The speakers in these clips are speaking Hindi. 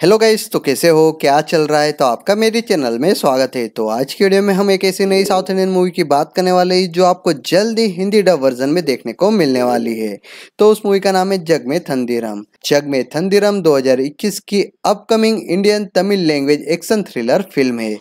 हेलो गाइस तो कैसे हो? क्या चल रहा है? तो आपका मेरे चैनल में स्वागत है। तो आज की वीडियो में हम एक ऐसी नई साउथ इंडियन मूवी की बात करने वाले हैं, जो आपको जल्द ही हिंदी डब वर्जन में देखने को मिलने वाली है। तो उस मूवी का नाम है जग में थंदीरम। जग में थंदीरम 2021 की upcoming Indian Tamil language action thriller film है,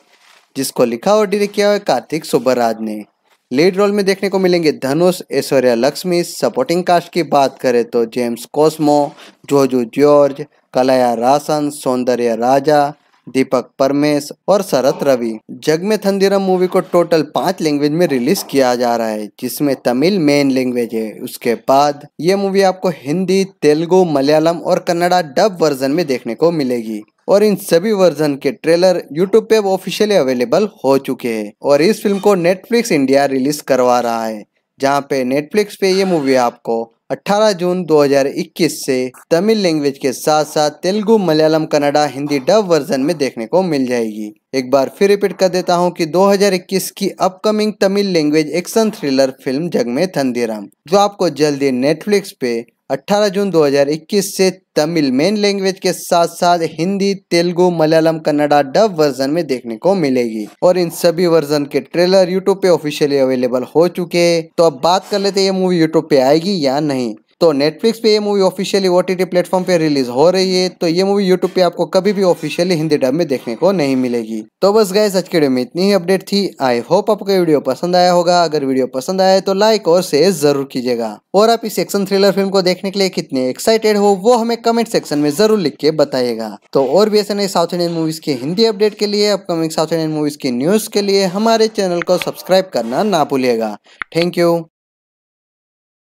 जिसको लिखा और डायरेक्ट किया हुआ कार्तिक सुब्बराज ने। लीड रोल में देखने को मिलेंगे धनुष, ऐश्वर्या लक्ष्मी। सपोर्टिंग कास्ट की बात करें तो James Cosmo Joju George Kalaiyarasan Soundararaja Deepak Paramesh और शरत रवि जग में थंदीरम मूवी को टोटल पाँच लैंग्वेज में रिलीज़ किया जा रहा है, जिसमें तमिल मेन लैंग्वेज है। उसके बाद ये मूवी आपको हिंदी, तेलुगु, मलयालम और कन्नड़ा डब वर्जन में देखने को मिलेगी। और इन सभी वर्जन के ट्रेलर यूट्यूब पे ऑफिशियली अवेलेबल हो चुके हैं। और इस फ़िल्म को नेटफ्लिक्स इंडिया रिलीज़ करवा रहा है, जहाँ पे नेटफ्लिक्स पे ये मूवी आपको 18 जून 2021 से तमिल लैंग्वेज के साथ साथ तेलुगु, मलयालम, कन्नड़ा, हिंदी डब वर्जन में देखने को मिल जाएगी। एक बार फिर रिपीट कर देता हूँ कि 2021 की upcoming Tamil language action thriller film Jagame Thandhiram जो आपको जल्दी नेटफ्लिक्स पे 18 जून 2021 से तमिल मेन लैंग्वेज के साथ साथ हिंदी, तेलुगु, मलयालम, कन्नड़ा डब वर्जन में देखने को मिलेगी। और इन सभी वर्जन के ट्रेलर यूट्यूब पे ऑफिशियली अवेलेबल हो चुके हैं। तो अब बात कर लेते हैं ये मूवी यूट्यूब पे आएगी या नहीं। तो नेटफ्लिक्स पे ये movie officially O T platform पे रिलीज़ हो रही है तो ये मूवी यूट्यूब पे आपको कभी भी ऑफिशियली हिंदी डब में देखने को नहीं मिलेगी। तो बस गए आज के वीडियो में इतनी ही अपडेट थी। आई होप आपको वीडियो पसंद आया होगा। अगर वीडियो पसंद आया तो लाइक और शेयर ज़रूर कीजिएगा। और आप इस एक्शन थ्रिलर फ़िल्म को देखने के लिए कितने एक्साइटेड हो, वो हमें कमेंट सेक्शन में ज़रूर लिख के बताइएगा। तो और भी ऐसे नए साउथ इंडियन मूवीज़ की हिंदी अपडेट के लिए अपकमिंग साउथ इंडियन मूवीज़ की न्यूज़ के लिए, हमारे चैनल को सब्सक्राइब करना ना भूलिएगा। Thank you